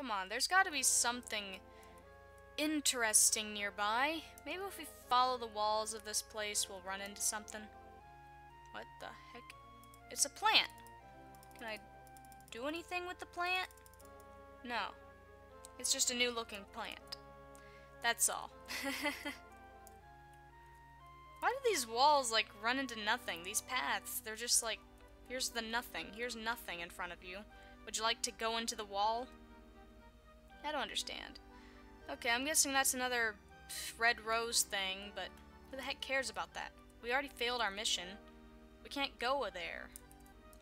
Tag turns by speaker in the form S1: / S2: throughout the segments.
S1: Come on, there's got to be something interesting nearby. Maybe if we follow the walls of this place, we'll run into something. What the heck? It's a plant. Can I do anything with the plant? No. It's just a new looking plant. That's all. Why do these walls, like, run into nothing? These paths, they're just like, here's the nothing. Here's nothing in front of you. Would you like to go into the wall? I don't understand. Okay, I'm guessing that's another red rose thing, but who the heck cares about that? We already failed our mission. We can't go there.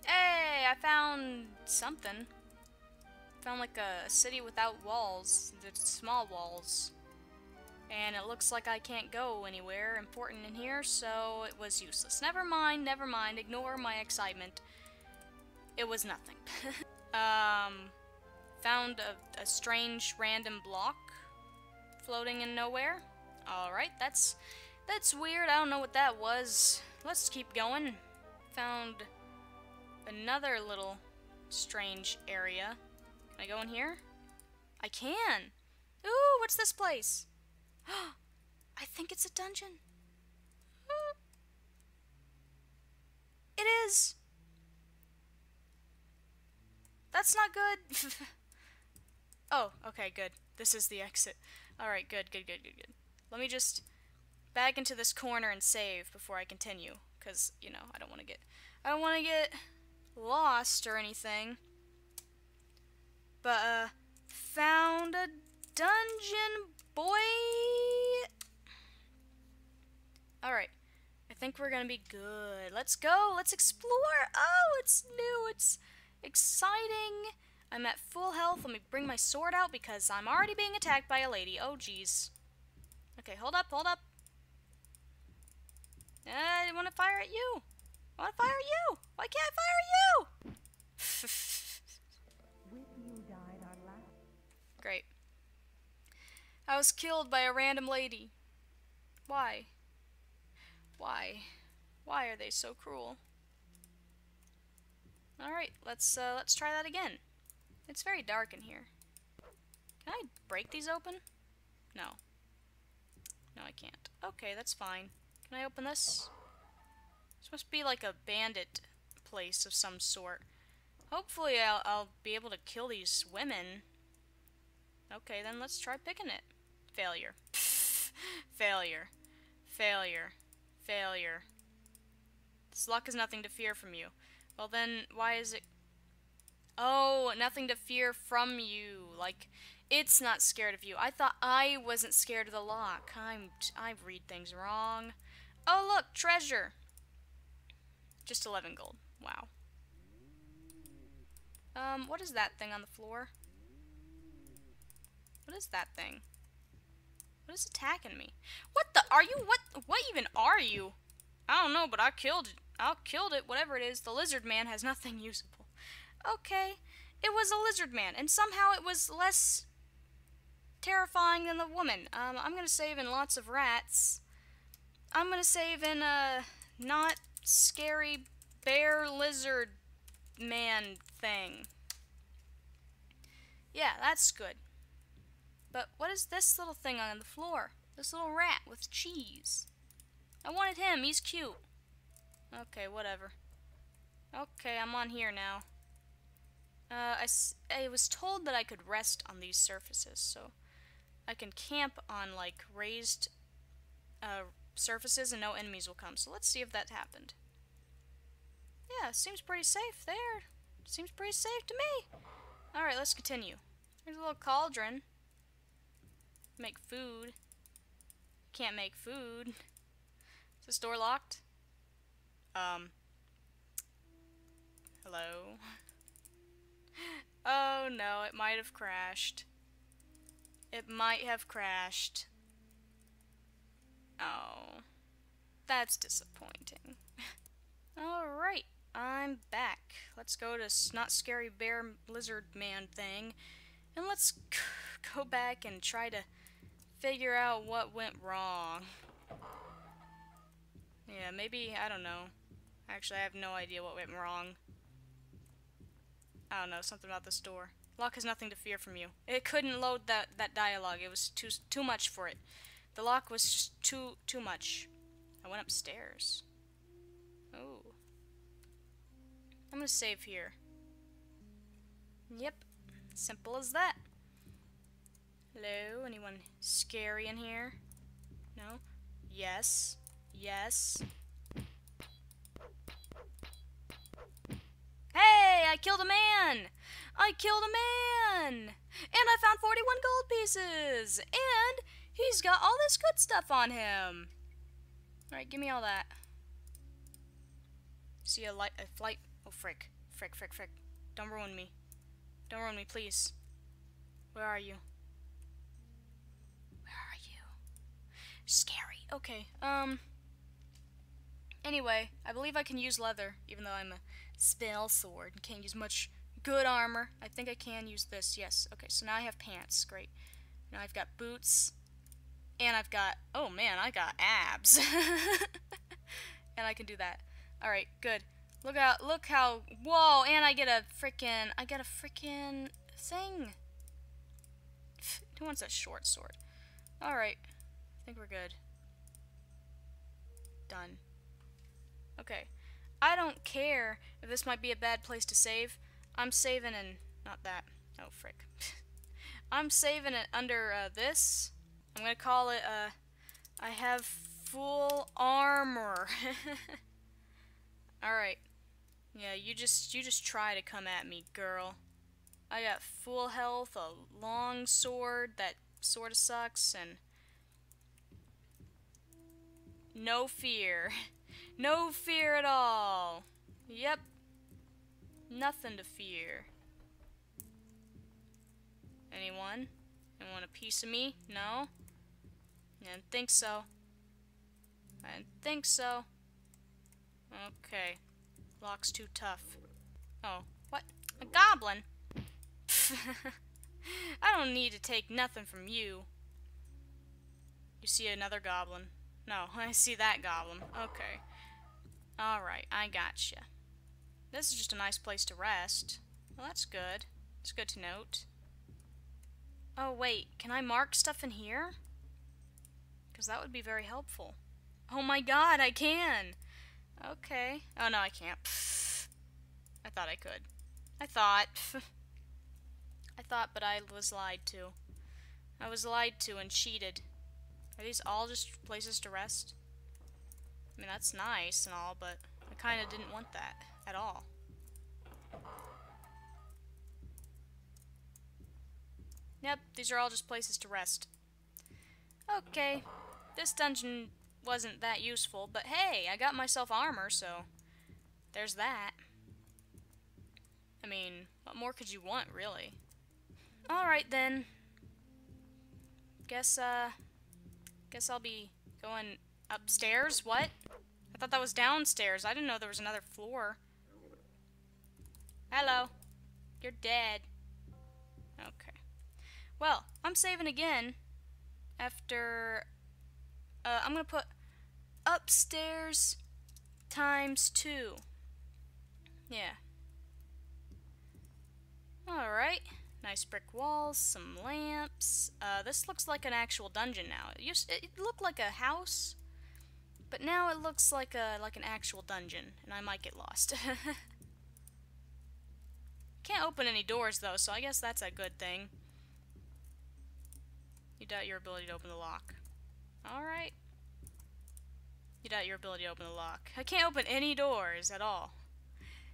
S1: Hey, I found something. Found like a city without walls. There's small walls. And it looks like I can't go anywhere important in here, so it was useless. Never mind, never mind. Ignore my excitement. It was nothing. um, found a, a strange random block floating in nowhere. Alright, that's that's weird. I don't know what that was. Let's keep going. Found another little strange area. Can I go in here? I can! Ooh, what's this place? I think it's a dungeon. It is! That's not good. oh, okay, good. This is the exit. Alright, good, good, good, good, good. Let me just back into this corner and save before I continue. Because, you know, I don't want to get... I don't want to get lost or anything. But, uh, found a dungeon, boy! Alright. I think we're gonna be good. Let's go! Let's explore! Oh, it's new! It's exciting! I'm at full health. Let me bring my sword out because I'm already being attacked by a lady. Oh, jeez. Okay, hold up, hold up. I want to fire at you. I want to fire at you. Why can't I fire at you? Great. I was killed by a random lady. Why? Why? Why are they so cruel? Alright, let's uh, let's try that again. It's very dark in here. Can I break these open? No. No, I can't. Okay, that's fine. Can I open this? This must be like a bandit place of some sort. Hopefully I'll, I'll be able to kill these women. Okay, then let's try picking it. Failure. Failure. Failure. Failure. This luck is nothing to fear from you. Well then, why is it... Oh, nothing to fear from you. Like, it's not scared of you. I thought I wasn't scared of the lock. I'm, I read things wrong. Oh, look, treasure. Just 11 gold. Wow. Um, what is that thing on the floor? What is that thing? What is attacking me? What the? Are you? What? What even are you? I don't know, but I killed it. I killed it, whatever it is. The lizard man has nothing usable. Okay, it was a lizard man, and somehow it was less terrifying than the woman. Um, I'm gonna save in lots of rats. I'm gonna save in a not scary bear lizard man thing. Yeah, that's good. But what is this little thing on the floor? This little rat with cheese. I wanted him. He's cute. Okay, whatever. Okay, I'm on here now. Uh, I, I was told that I could rest on these surfaces, so I can camp on, like, raised uh, surfaces and no enemies will come. So let's see if that happened. Yeah, seems pretty safe there. Seems pretty safe to me. Alright, let's continue. There's a little cauldron. Make food. Can't make food. Is the store locked? Um. Hello? Oh no, it might have crashed. It might have crashed. Oh. That's disappointing. Alright, I'm back. Let's go to Not Scary Bear Lizard Man thing. And let's go back and try to figure out what went wrong. Yeah, maybe, I don't know. Actually, I have no idea what went wrong. I don't know, something about this door. Lock has nothing to fear from you. It couldn't load that, that dialogue. It was too too much for it. The lock was just too too much. I went upstairs. Oh. I'm gonna save here. Yep. Simple as that. Hello? Anyone scary in here? No? Yes. Yes. Hey, I killed a man! I killed a man! And I found 41 gold pieces! And he's got all this good stuff on him! Alright, give me all that. See a light, a flight. Oh, frick. Frick, frick, frick. Don't ruin me. Don't ruin me, please. Where are you? Where are you? Scary. Okay, um... Anyway, I believe I can use leather, even though I'm a spell sword can't use much good armor. I think I can use this, yes. Okay, so now I have pants. Great. Now I've got boots. And I've got... Oh, man, I got abs. and I can do that. Alright, good. Look out, look how, whoa, and I get a freaking, I get a freaking thing. Who wants a short sword? Alright, I think we're good. Done. Okay. I don't care if this might be a bad place to save. I'm saving in, not that, oh frick. I'm saving it under uh, this. I'm gonna call it, uh, I have full armor. Alright. Yeah, you just you just try to come at me, girl. I got full health, a long sword that sorta sucks, and no fear. no fear at all. Yep. Nothing to fear. Anyone? Anyone want a piece of me? No? I didn't think so. I didn't think so. Okay. Lock's too tough. Oh, what? A goblin? I don't need to take nothing from you. You see another goblin? No, I see that goblin. Okay. Alright, I gotcha. This is just a nice place to rest. Well, that's good. It's good to note. Oh, wait. Can I mark stuff in here? Because that would be very helpful. Oh my god, I can! Okay. Oh, no, I can't. I thought I could. I thought. I thought, but I was lied to. I was lied to and cheated. Are these all just places to rest? I mean, that's nice and all, but I kind of didn't want that at all. Yep, these are all just places to rest. Okay, this dungeon wasn't that useful, but hey, I got myself armor, so there's that. I mean, what more could you want, really? Alright then. Guess, uh, guess I'll be going upstairs? What? I thought that was downstairs. I didn't know there was another floor. Hello. You're dead. Okay. Well, I'm saving again after uh, I'm gonna put upstairs times two. Yeah. Alright. Nice brick walls, some lamps. Uh, this looks like an actual dungeon now. It, used, it looked like a house, but now it looks like a like an actual dungeon, and I might get lost. Can't open any doors though, so I guess that's a good thing. You doubt your ability to open the lock. Alright. You doubt your ability to open the lock. I can't open any doors at all.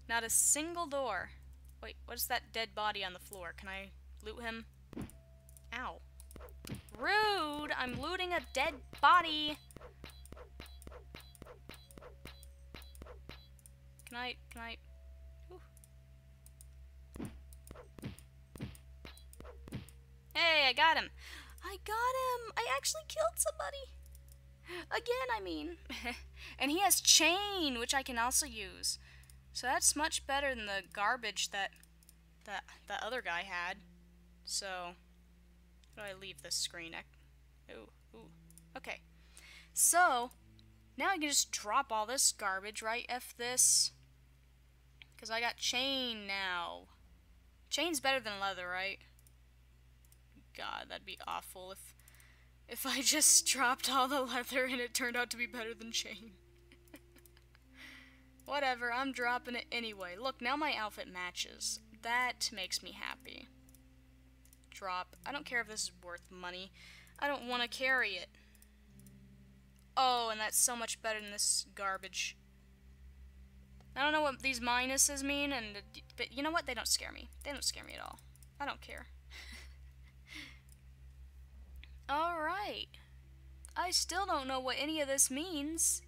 S1: Not a single door. Wait, what's that dead body on the floor? Can I loot him? Ow. Rude! I'm looting a dead body! Can I, can I... Hey, I got him! I got him! I actually killed somebody! Again, I mean. and he has chain, which I can also use. So that's much better than the garbage that that that other guy had. So, how do I leave this screen? I, ooh, ooh. Okay. So, now I can just drop all this garbage, right? F this. Because I got chain now. Chain's better than leather, right? God, that'd be awful if if I just dropped all the leather and it turned out to be better than chain. Whatever, I'm dropping it anyway. Look, now my outfit matches. That makes me happy. Drop. I don't care if this is worth money. I don't want to carry it. Oh, and that's so much better than this garbage. I don't know what these minuses mean, and but you know what? They don't scare me. They don't scare me at all. I don't care. Alright. I still don't know what any of this means,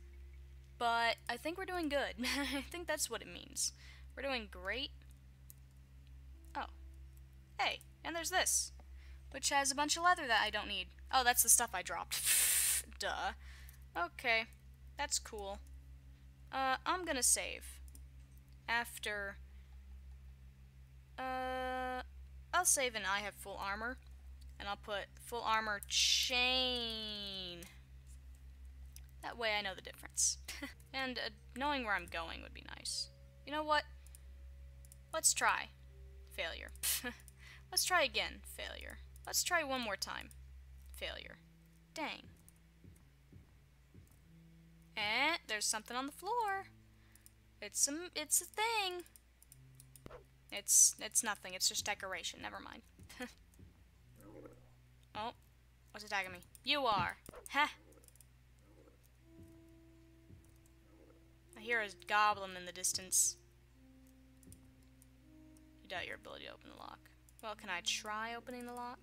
S1: but I think we're doing good. I think that's what it means. We're doing great. Oh. Hey, and there's this, which has a bunch of leather that I don't need. Oh, that's the stuff I dropped. Duh. Okay, that's cool. Uh, I'm gonna save. After... Uh, I'll save and I have full armor. And I'll put full armor chain. That way I know the difference. and uh, knowing where I'm going would be nice. You know what? Let's try. Failure. Let's try again. Failure. Let's try one more time. Failure. Dang. Eh, there's something on the floor. It's some it's a thing. It's it's nothing. It's just decoration. Never mind. oh, what's attacking me? You are. Ha. I hear a goblin in the distance. You doubt your ability to open the lock. Well, can I try opening the lock?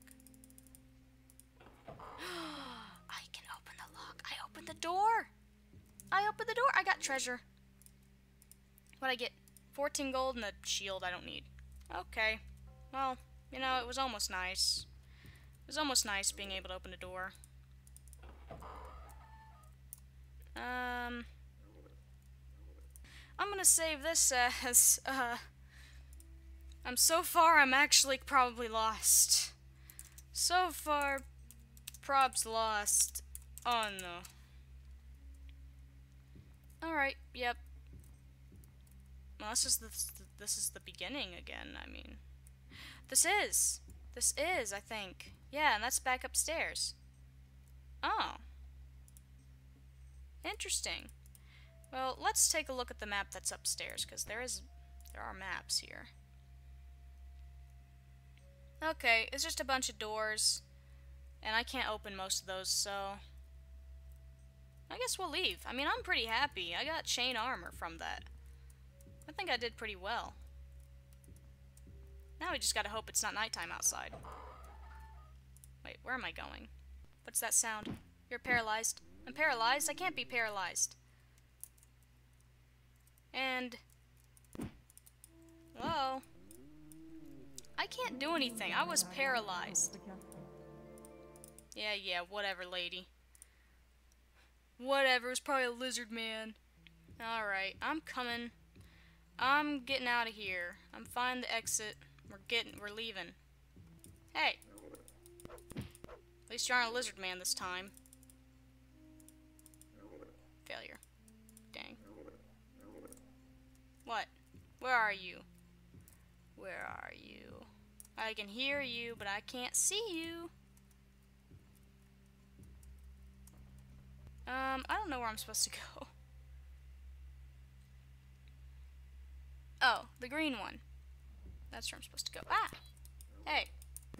S1: I can open the lock. I opened the door. I opened the door. I got treasure. What I get? 14 gold and a shield I don't need. Okay. Well, you know, it was almost nice. It was almost nice being able to open a door. Um... I'm gonna save this as, uh... I'm so far, I'm actually probably lost. So far, prob's lost. Oh no. Alright, yep. Well, this is the, this is the beginning again, I mean. This is! This is, I think. Yeah, and that's back upstairs. Oh. Interesting. Well, let's take a look at the map that's upstairs, because there is, there are maps here. Okay, it's just a bunch of doors, and I can't open most of those, so I guess we'll leave. I mean, I'm pretty happy. I got chain armor from that. I think I did pretty well. Now we just gotta hope it's not nighttime outside. Wait, where am I going? What's that sound? You're paralyzed. I'm paralyzed? I can't be paralyzed. And... Hello? I can't do anything. I was paralyzed. Yeah, yeah, whatever, lady. Whatever, it's probably a lizard man. Alright, I'm coming. I'm getting out of here. I'm finding the exit. We're getting, we're leaving. Hey! At least you aren't a lizard man this time. Failure. Dang. What? Where are you? Where are you? I can hear you, but I can't see you. Um, I don't know where I'm supposed to go. Oh, the green one. That's where I'm supposed to go. Ah! Hey,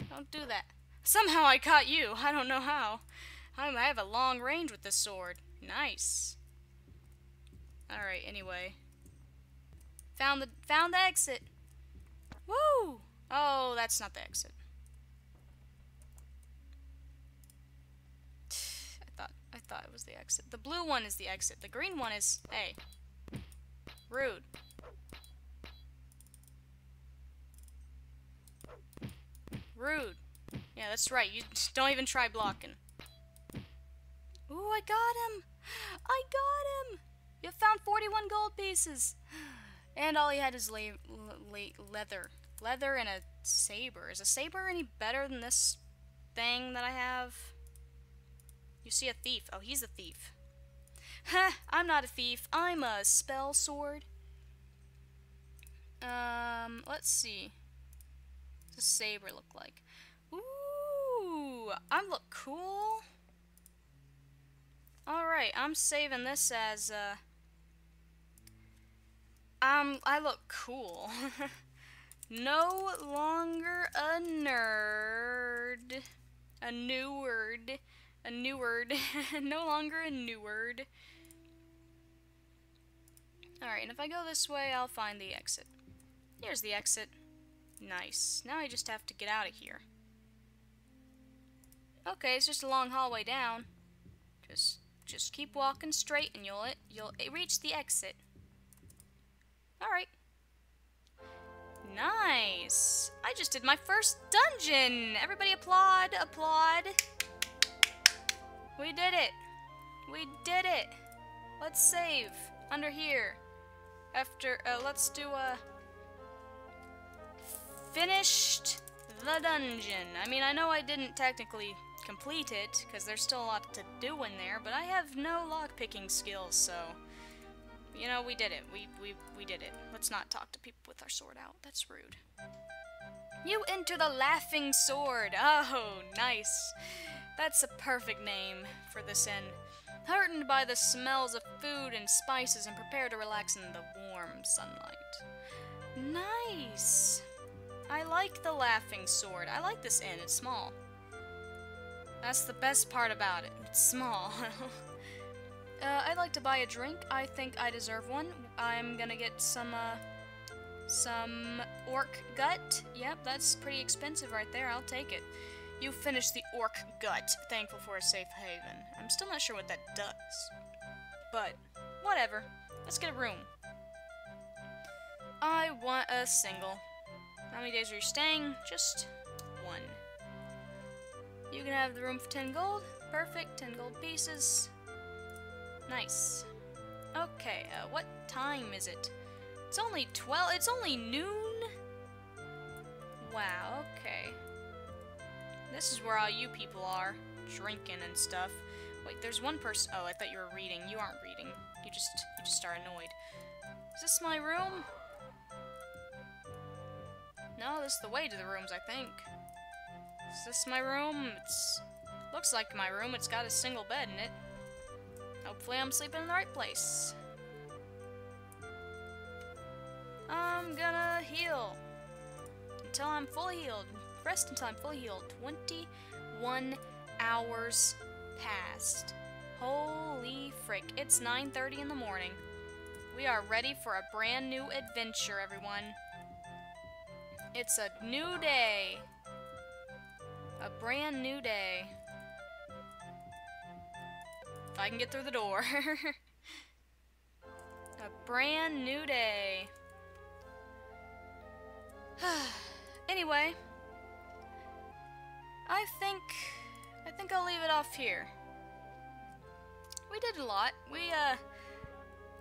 S1: don't do that. Somehow I caught you. I don't know how. I have a long range with this sword. Nice. Alright, anyway. Found the found the exit. Woo! Oh, that's not the exit. I thought I thought it was the exit. The blue one is the exit. The green one is... Hey. Rude. Rude. Yeah, that's right. You don't even try blocking. Ooh, I got him! I got him! You found 41 gold pieces! And all he had is le le leather. Leather and a saber. Is a saber any better than this thing that I have? You see a thief. Oh, he's a thief. Ha! I'm not a thief. I'm a spell sword. Um, let's see. What's a saber look like? Ooh, I look cool. Alright, I'm saving this as, uh... Um, I look cool. no longer a nerd. A new word. A new word. no longer a new word. Alright, and if I go this way, I'll find the exit. Here's the exit. Nice. Now I just have to get out of here. Okay, it's just a long hallway down. Just just keep walking straight and you'll you'll reach the exit. Alright. Nice! I just did my first dungeon! Everybody applaud, applaud. We did it! We did it! Let's save. Under here. After, uh, let's do a... Finished the dungeon. I mean, I know I didn't technically complete it, because there's still a lot to do in there, but I have no lockpicking skills, so... You know, we did it. We, we, we did it. Let's not talk to people with our sword out. That's rude. You enter the Laughing Sword. Oh, nice. That's a perfect name for this inn. Heartened by the smells of food and spices and prepare to relax in the warm sunlight. Nice. I like the Laughing Sword. I like this inn. It's small. That's the best part about it. It's small. uh, I'd like to buy a drink. I think I deserve one. I'm gonna get some, uh, some orc gut. Yep, that's pretty expensive right there. I'll take it. You finished the orc gut. Thankful for a safe haven. I'm still not sure what that does. But, whatever. Let's get a room. I want a single. How many days are you staying? Just one. You can have the room for 10 gold. Perfect, 10 gold pieces. Nice. Okay, uh, what time is it? It's only 12, it's only noon? Wow, okay. This is where all you people are, drinking and stuff. Wait, there's one person, oh, I thought you were reading. You aren't reading. You just, you just are annoyed. Is this my room? No, this is the way to the rooms, I think. Is this my room? It's looks like my room. It's got a single bed in it. Hopefully I'm sleeping in the right place. I'm gonna heal until I'm fully healed. Rest until I'm fully healed. 21 hours passed. Holy frick. It's 9.30 in the morning. We are ready for a brand new adventure, everyone. It's a new day. A brand new day. If I can get through the door. a brand new day. anyway, I think I think I'll leave it off here. We did a lot. We uh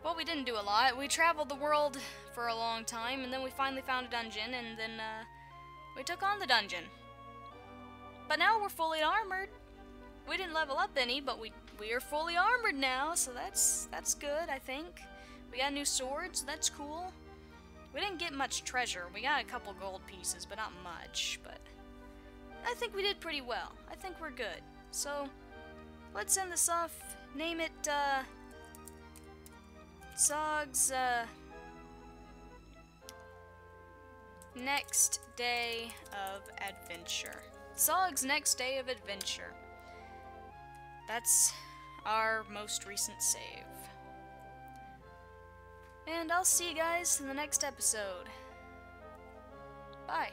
S1: well, we didn't do a lot. We traveled the world for a long time, and then we finally found a dungeon, and then uh, we took on the dungeon. But now we're fully armored. We didn't level up any, but we we are fully armored now, so that's that's good, I think. We got new swords, that's cool. We didn't get much treasure. We got a couple gold pieces, but not much, but I think we did pretty well. I think we're good. So, let's end this off. Name it, uh... Zog's, uh... Next day of adventure. Zog's next day of adventure. That's our most recent save. And I'll see you guys in the next episode. Bye.